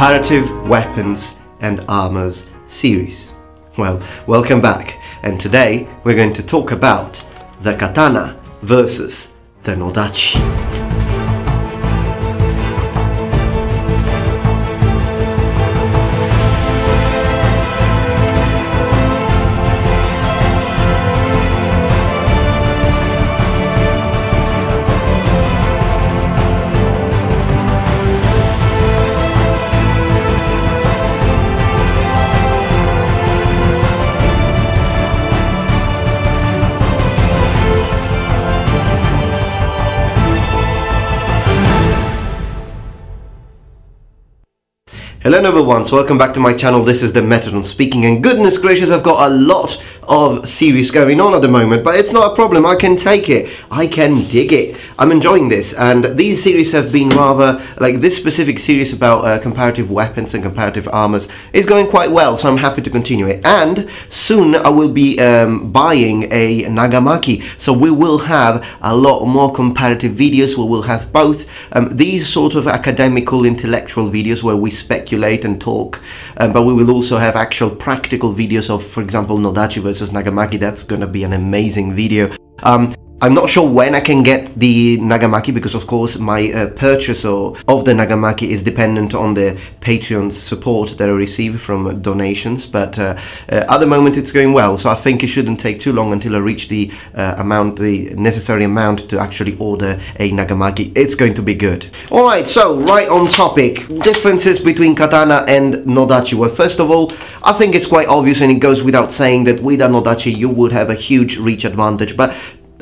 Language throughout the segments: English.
Comparative Weapons and Armors series. Well, welcome back, and today we're going to talk about the katana versus the nodachi. Hello so welcome back to my channel, this is the Metatron speaking and goodness gracious I've got a lot of series going on at the moment but it's not a problem, I can take it, I can dig it, I'm enjoying this and these series have been rather, like this specific series about uh, comparative weapons and comparative armors is going quite well so I'm happy to continue it. And soon I will be um, buying a Nagamaki so we will have a lot more comparative videos, where we will have both um, these sort of academical intellectual videos where we speculate and talk, um, but we will also have actual practical videos of, for example, Nodachi versus Nagamaki. That's gonna be an amazing video. Um, I'm not sure when I can get the Nagamaki because of course my uh, purchase of the Nagamaki is dependent on the Patreon support that I receive from donations but uh, uh, at the moment it's going well so I think it shouldn't take too long until I reach the uh, amount, the necessary amount to actually order a Nagamaki. It's going to be good. Alright so right on topic, differences between Katana and Nodachi. Well first of all I think it's quite obvious and it goes without saying that with a Nodachi you would have a huge reach advantage but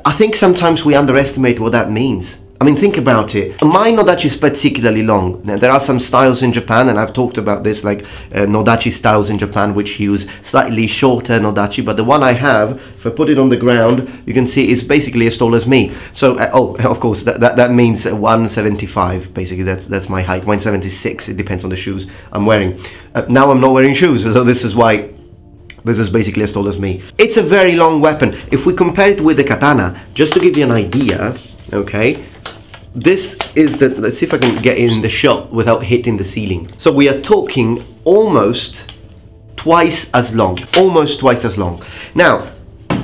I think sometimes we underestimate what that means. I mean, think about it. My Nodachi is particularly long. Now, there are some styles in Japan, and I've talked about this, like uh, Nodachi styles in Japan, which use slightly shorter Nodachi. But the one I have, if I put it on the ground, you can see it's basically as tall as me. So, uh, oh, of course, that, that, that means 175, basically. That's that's my height. 176, it depends on the shoes I'm wearing. Uh, now I'm not wearing shoes, so this is why this is basically as tall as me. It's a very long weapon. If we compare it with the katana, just to give you an idea, okay, this is the, let's see if I can get in the shot without hitting the ceiling. So we are talking almost twice as long, almost twice as long. Now,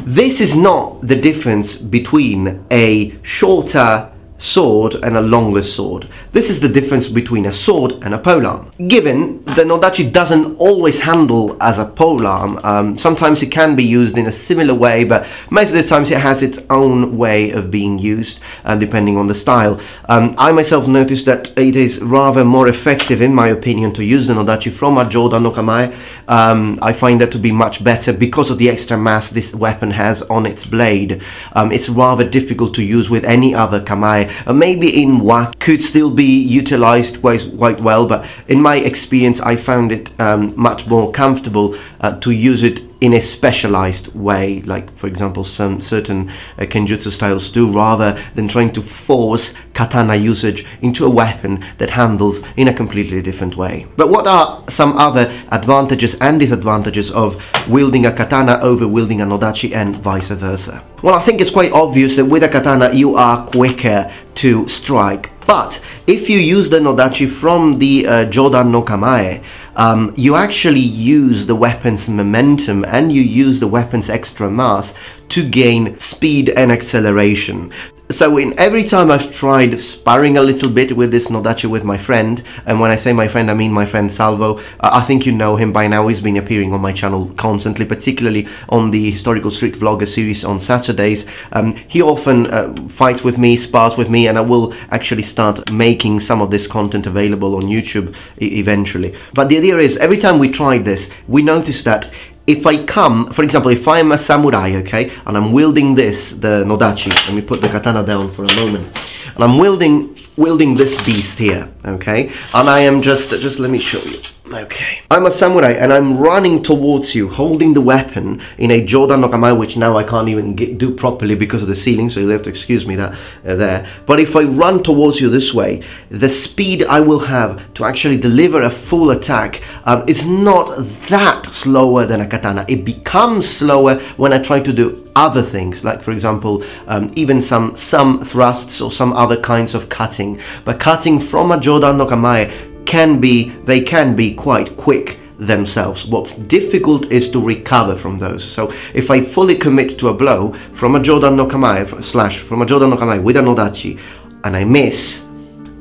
this is not the difference between a shorter sword and a longer sword. This is the difference between a sword and a polearm. Given the Nodachi doesn't always handle as a polearm, um, sometimes it can be used in a similar way, but most of the times it has its own way of being used, uh, depending on the style. Um, I myself noticed that it is rather more effective, in my opinion, to use the Nodachi from a Jodan no. Um, I find that to be much better because of the extra mass this weapon has on its blade. Um, it's rather difficult to use with any other Kamae uh, maybe in WAC could still be utilized quite, well, but in my experience, I found it um, much more comfortable uh, to use it in a specialized way, like for example some certain uh, kenjutsu styles do, rather than trying to force katana usage into a weapon that handles in a completely different way. But what are some other advantages and disadvantages of wielding a katana over wielding a nodachi and vice versa? Well, I think it's quite obvious that with a katana you are quicker to strike but if you use the Nodachi from the uh, Jodan no Kamae, um, you actually use the weapon's momentum and you use the weapon's extra mass to gain speed and acceleration so in every time I've tried sparring a little bit with this Nodachi with my friend, and when I say my friend, I mean my friend Salvo, uh, I think you know him by now, he's been appearing on my channel constantly, particularly on the Historical Street Vlogger series on Saturdays. Um, he often uh, fights with me, spars with me, and I will actually start making some of this content available on YouTube eventually. But the idea is, every time we tried this, we noticed that if I come, for example, if I'm a samurai, okay, and I'm wielding this, the nodachi, let me put the katana down for a moment, and I'm wielding, wielding this beast here, okay, and I am just, just let me show you. Okay. I'm a samurai and I'm running towards you, holding the weapon in a Jodan no Kamae, which now I can't even get, do properly because of the ceiling, so you'll have to excuse me that uh, there. But if I run towards you this way, the speed I will have to actually deliver a full attack um, is not that slower than a katana. It becomes slower when I try to do other things, like for example, um, even some, some thrusts or some other kinds of cutting. But cutting from a Jodan no Kamae can be they can be quite quick themselves. What's difficult is to recover from those. So if I fully commit to a blow from a Jodan no Kamae slash from a Jodan no Kamae with an Odachi and I miss,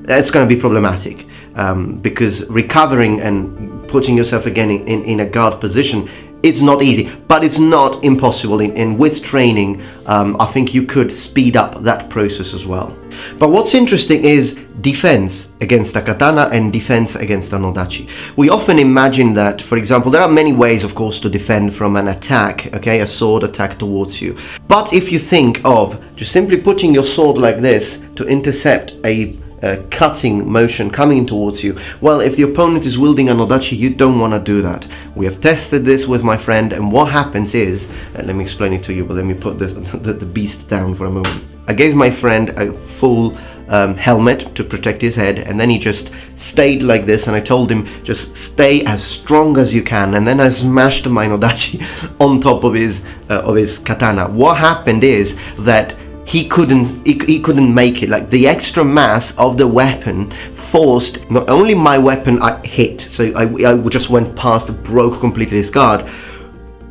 that's going to be problematic um, because recovering and putting yourself again in, in, in a guard position it's not easy, but it's not impossible. In, in with training, um, I think you could speed up that process as well. But what's interesting is defense against a katana and defense against an odachi. We often imagine that, for example, there are many ways, of course, to defend from an attack, okay, a sword attack towards you. But if you think of just simply putting your sword like this to intercept a cutting motion coming towards you. Well, if the opponent is wielding an odachi, you don't want to do that. We have tested this with my friend, and what happens is, uh, let me explain it to you, but let me put this, the, the beast down for a moment. I gave my friend a full um, helmet to protect his head and then he just stayed like this and I told him just stay as strong as you can and then I smashed my Nodachi on top of his uh, of his katana. What happened is that he couldn't he, he couldn't make it. Like the extra mass of the weapon forced not only my weapon I hit. So I, I just went past broke completely his guard.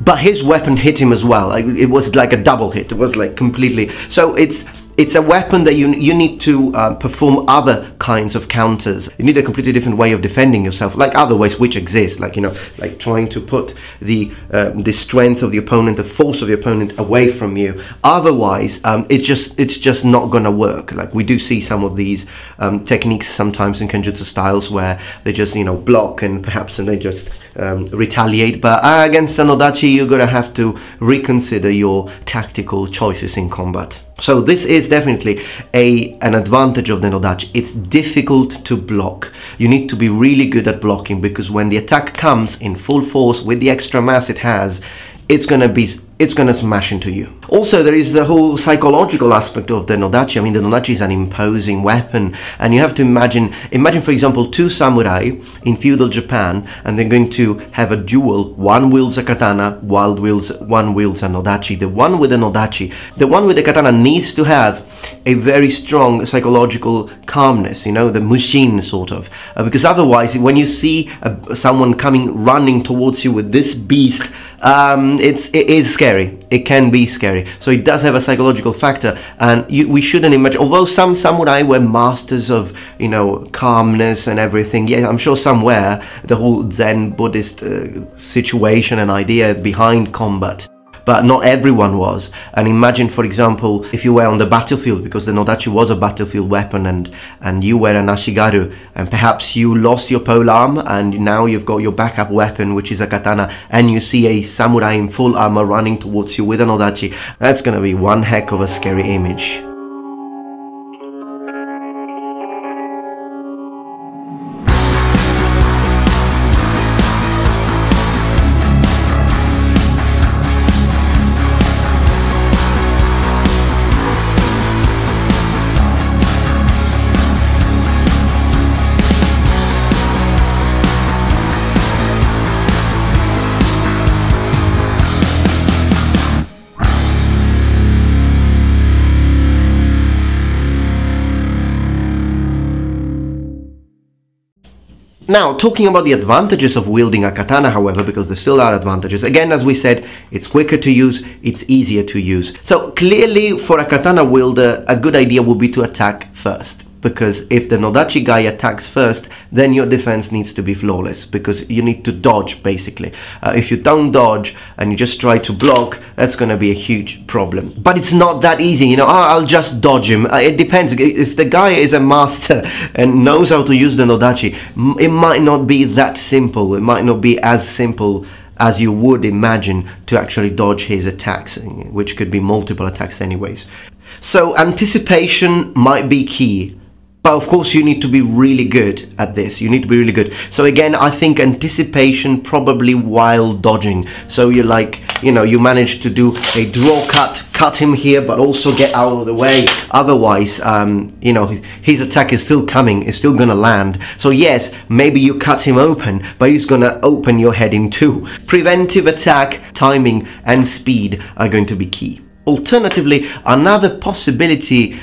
But his weapon hit him as well. It was like a double hit. It was like completely. So it's it's a weapon that you you need to uh, perform other kinds of counters. You need a completely different way of defending yourself, like other ways which exist, like you know, like trying to put the uh, the strength of the opponent, the force of the opponent away from you. Otherwise, um, it's just it's just not gonna work. Like we do see some of these um, techniques sometimes in kenjutsu styles where they just you know block and perhaps and they just um, retaliate. But uh, against an odachi, you're gonna have to reconsider your tactical choices in combat. So this is definitely a an advantage of the Nodachi. It's difficult to block. You need to be really good at blocking because when the attack comes in full force with the extra mass it has, it's gonna be it's gonna smash into you. Also, there is the whole psychological aspect of the Nodachi. I mean, the Nodachi is an imposing weapon, and you have to imagine, imagine for example, two samurai in feudal Japan, and they're going to have a duel. One wields a katana, while wields, one wields a Nodachi. The one with the Nodachi, the one with the katana needs to have a very strong psychological calmness, you know, the mushin sort of, uh, because otherwise, when you see uh, someone coming running towards you with this beast, um, it's it is scary. It can be scary. So it does have a psychological factor, and you, we shouldn't imagine. Although some samurai were masters of you know calmness and everything, yeah, I'm sure somewhere the whole Zen Buddhist uh, situation and idea behind combat but not everyone was. And imagine, for example, if you were on the battlefield, because the Nodachi was a battlefield weapon, and and you were an Ashigaru, and perhaps you lost your pole arm, and now you've got your backup weapon, which is a katana, and you see a samurai in full armor running towards you with an Odachi. That's gonna be one heck of a scary image. Now, talking about the advantages of wielding a katana, however, because there still are advantages, again, as we said, it's quicker to use, it's easier to use. So clearly, for a katana wielder, a good idea would be to attack first because if the Nodachi guy attacks first, then your defense needs to be flawless because you need to dodge basically. Uh, if you don't dodge and you just try to block, that's going to be a huge problem. But it's not that easy, you know, oh, I'll just dodge him. Uh, it depends. If the guy is a master and knows how to use the Nodachi, it might not be that simple. It might not be as simple as you would imagine to actually dodge his attacks, which could be multiple attacks anyways. So anticipation might be key but of course you need to be really good at this. You need to be really good. So again i think anticipation probably while dodging. So you're like you know you manage to do a draw cut cut him here but also get out of the way. Otherwise um, you know his attack is still coming is still gonna land. So yes maybe you cut him open but he's gonna open your head in two. Preventive attack timing and speed are going to be key. Alternatively another possibility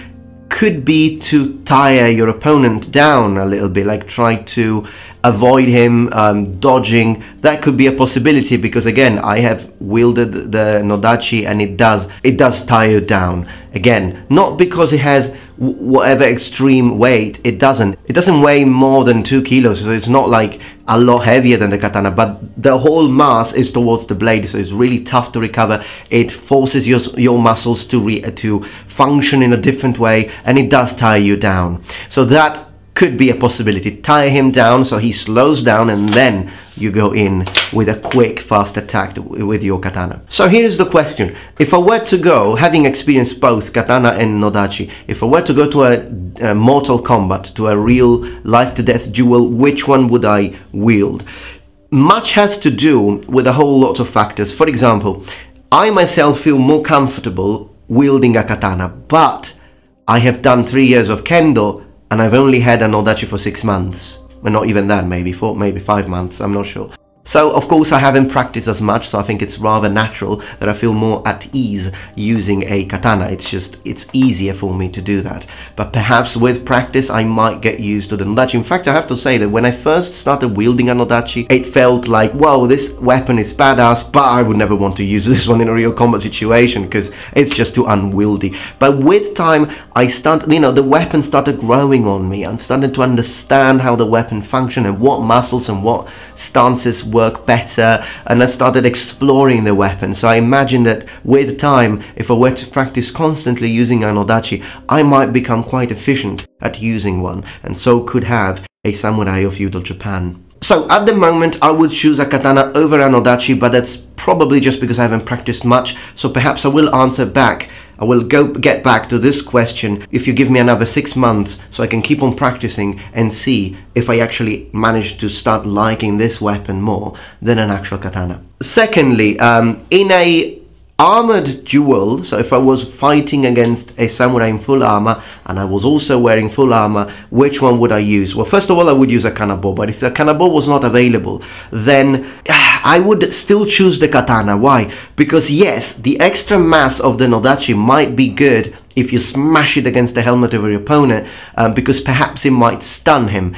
could be to tire your opponent down a little bit, like try to avoid him um, dodging. That could be a possibility because again, I have wielded the Nodachi and it does it does tire you down. Again, not because it has whatever extreme weight, it doesn't. It doesn't weigh more than two kilos, so it's not like a lot heavier than the katana, but the whole mass is towards the blade, so it's really tough to recover. It forces your, your muscles to, re, to function in a different way, and it does tire you down. So that could be a possibility. Tie him down so he slows down and then you go in with a quick, fast attack with your katana. So here's the question. If I were to go, having experienced both katana and nodachi, if I were to go to a, a mortal combat, to a real life-to-death duel, which one would I wield? Much has to do with a whole lot of factors. For example, I myself feel more comfortable wielding a katana, but I have done three years of kendo and I've only had an Odachi for six months. Well, not even that, maybe four, maybe five months, I'm not sure. So of course I haven't practiced as much, so I think it's rather natural that I feel more at ease using a katana. It's just, it's easier for me to do that. But perhaps with practice I might get used to the nodachi. In fact, I have to say that when I first started wielding a nodachi, it felt like, whoa, this weapon is badass, but I would never want to use this one in a real combat situation because it's just too unwieldy. But with time, I started, you know, the weapon started growing on me. I'm starting to understand how the weapon functions and what muscles and what stances work better and I started exploring the weapon. So I imagine that with time, if I were to practice constantly using an odachi, I might become quite efficient at using one and so could have a samurai of feudal Japan. So at the moment I would choose a katana over an odachi but that's probably just because I haven't practiced much so perhaps I will answer back I will go get back to this question if you give me another six months so I can keep on practicing and see if I actually manage to start liking this weapon more than an actual katana. Secondly, um, in a armored duel, so if I was fighting against a samurai in full armor and I was also wearing full armor, which one would I use? Well, first of all, I would use a kanabo, but if the kanabo was not available, then I would still choose the katana. Why? Because yes, the extra mass of the nodachi might be good if you smash it against the helmet of your opponent, um, because perhaps it might stun him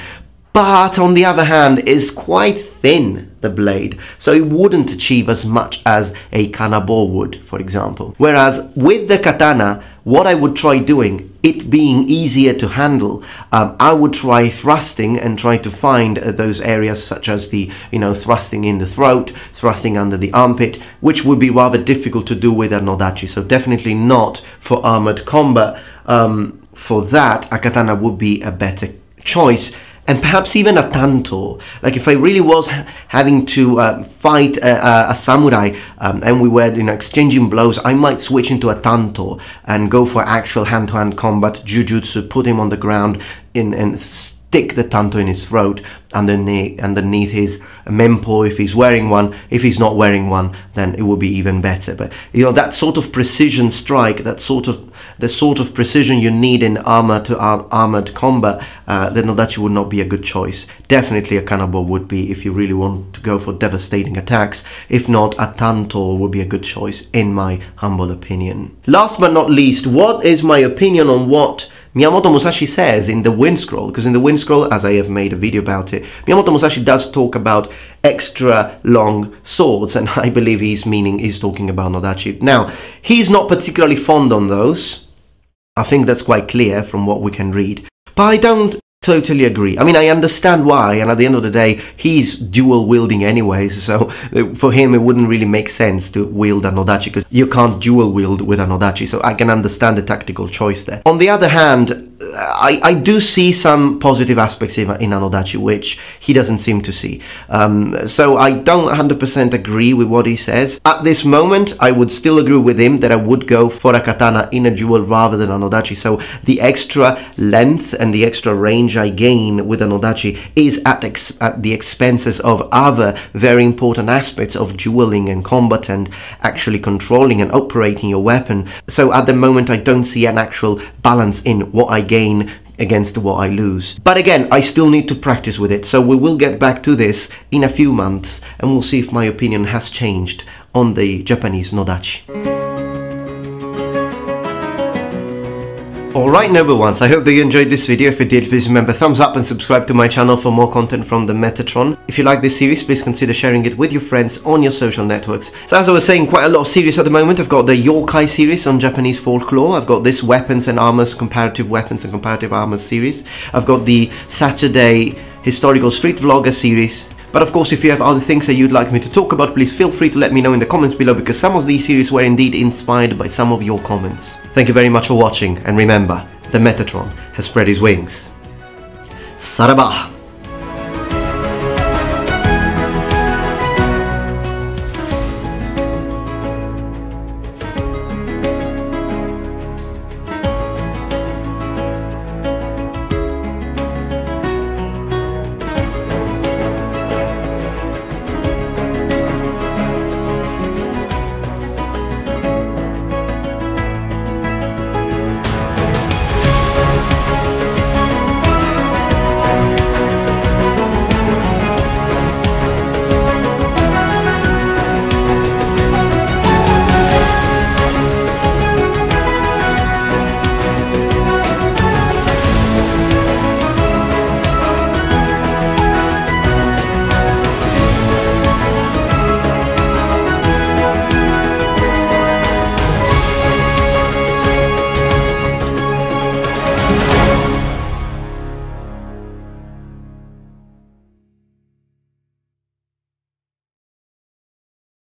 but on the other hand is quite thin the blade. So it wouldn't achieve as much as a kanabo would for example. Whereas with the katana what I would try doing it being easier to handle um, I would try thrusting and try to find uh, those areas such as the you know thrusting in the throat thrusting under the armpit which would be rather difficult to do with a nodachi. So definitely not for armored combat. Um, for that a katana would be a better choice and perhaps even a tanto. Like if I really was having to uh, fight a, a samurai um, and we were you know exchanging blows, I might switch into a tanto and go for actual hand-to-hand combat, jujutsu, put him on the ground in and stick the tanto in his throat underneath, underneath his mempo if he's wearing one. If he's not wearing one, then it would be even better. But you know that sort of precision strike, that sort of the sort of precision you need in armor to ar armored combat, uh, then Nodachi would not be a good choice. Definitely a Kanabo would be if you really want to go for devastating attacks. If not, a Tanto would be a good choice in my humble opinion. Last but not least, what is my opinion on what Miyamoto Musashi says in the Wind Scroll, because in the Wind Scroll, as I have made a video about it, Miyamoto Musashi does talk about extra long swords, and I believe he's meaning he's talking about Nodachi. Now, he's not particularly fond on those. I think that's quite clear from what we can read. But I don't Totally agree. I mean, I understand why, and at the end of the day, he's dual wielding anyways, so uh, for him it wouldn't really make sense to wield an Odachi because you can't dual wield with an Odachi, so I can understand the tactical choice there. On the other hand, I, I do see some positive aspects in, a Nodachi, which he doesn't seem to see. Um, so I don't 100% agree with what he says. At this moment, I would still agree with him that I would go for a katana in a duel rather than a Nodachi. So the extra length and the extra range I gain with a Nodachi is at, at the expenses of other very important aspects of dueling and combat and actually controlling and operating your weapon. So at the moment, I don't see an actual balance in what I gain against what I lose. But again, I still need to practice with it, so we will get back to this in a few months and we'll see if my opinion has changed on the Japanese Nodachi. Alright noble ones, I hope that you enjoyed this video. If you did, please remember thumbs up and subscribe to my channel for more content from the Metatron. If you like this series, please consider sharing it with your friends on your social networks. So as I was saying, quite a lot of series at the moment. I've got the Yokai series on Japanese folklore. I've got this Weapons and Armors, Comparative Weapons and Comparative Armors series. I've got the Saturday Historical Street Vlogger series. But of course, if you have other things that you'd like me to talk about, please feel free to let me know in the comments below because some of these series were indeed inspired by some of your comments. Thank you very much for watching and remember, the Metatron has spread his wings. Saraba!